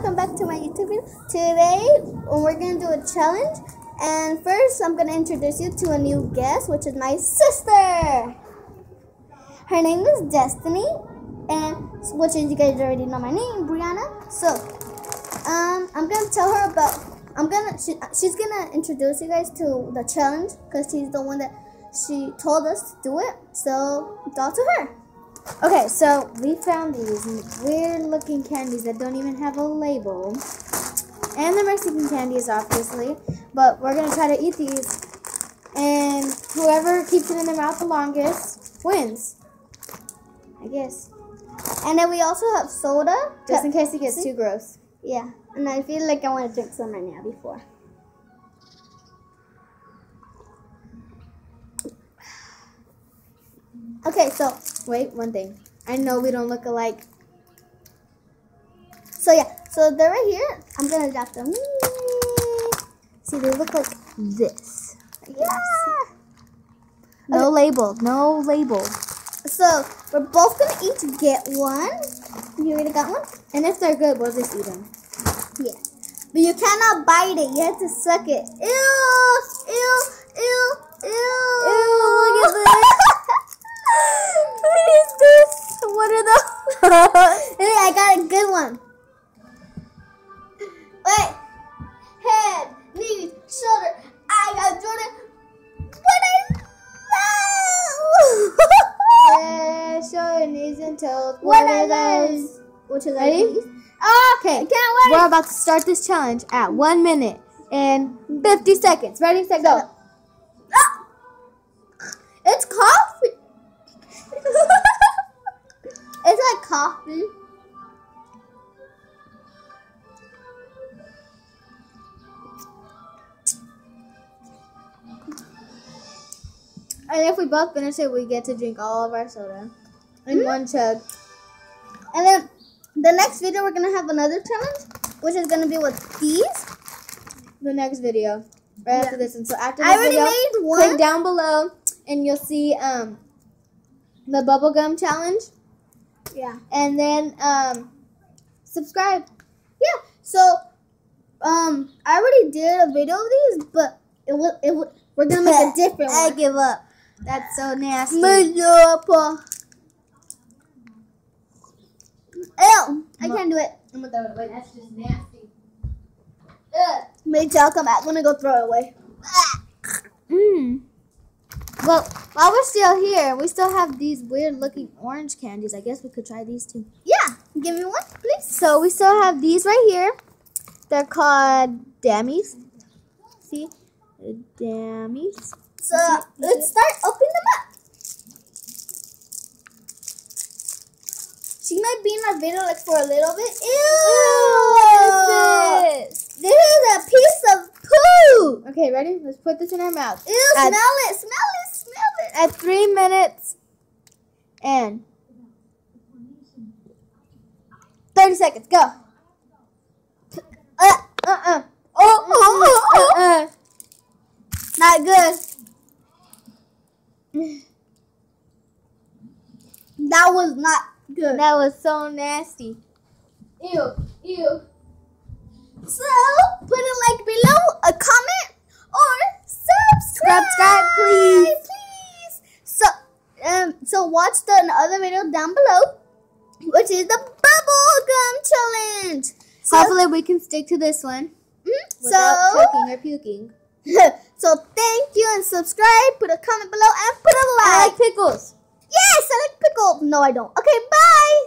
welcome back to my YouTube video. Today we're gonna do a challenge, and first I'm gonna introduce you to a new guest, which is my sister. Her name is Destiny, and which is you guys already know my name, Brianna. So, um, I'm gonna tell her about. I'm gonna she, she's gonna introduce you guys to the challenge because she's the one that she told us to do it. So, it's all to her. Okay, so we found these weird looking candies that don't even have a label. And they're Mexican candies, obviously. But we're going to try to eat these. And whoever keeps it in their mouth the longest wins. I guess. And then we also have soda. Just in case it gets too gross. Yeah, and I feel like I want to drink some right now before. Okay, so Wait, one thing. I know we don't look alike. so yeah, so they're right here. I'm gonna drop them. See, they look like this. Yeah. No label. No label. So we're both gonna each get one. You already got one? And if they're good, we'll just eat them. Yeah. But you cannot bite it. You have to suck it. Ew! Ew! Ew! Ew! Ew, look at this. what is this? What are those? Hey, I got a good one. Wait. Head, knees, shoulder. I got Jordan. What Yeah, show your knees and toes. What are those? Which is Ready? Okay. Can't wait. We're about to start this challenge at one minute and 50 seconds. Ready, set, go. Ah! It's coffee. And if we both finish it, we get to drink all of our soda in Mhm. one chug. And then the next video we're gonna have another challenge, which is gonna be with these. The next video, right Yeah. after this one. So after I this already video, made click one. down below and you'll see um the bubblegum challenge. Yeah. And then um subscribe. Yeah. So, um, I already did a video of these, but it was it was, we're gonna make a different one. I give up. That's so nasty. Ew, I can't do it. I'm gonna throw it away. That's just nasty. Ugh. Maybe I'll come back. I'm gonna go throw it away. Mmm. Well, while we're still here, we still have these weird looking orange candies. I guess we could try these too. Yeah. Give me one, please. So we still have these right here. They're called dammies. See? Dammies. So let's start opening them up. She might be in my video like for a little bit. Ew! What is this? This is a piece of poo. Okay, ready? Let's put this in our mouth. Ew! Smell it! Smell it! At three minutes and 30 seconds. Go. Uh, Uh-uh. oh, oh, oh, oh. Uh-uh. Not good. That was not good. That was so nasty. Ew. Ew. So put a like below, a comment, or subscribe. Subscribe, please. please. So um, so watch the other video down below, which is the bubble gum challenge. So, Hopefully we can stick to this one Mhm. without so choking or puking. so thank you and subscribe. Put a comment below and put a like. I like pickles. Yes, I like pickles. No, I don't. Okay, bye.